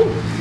Oh!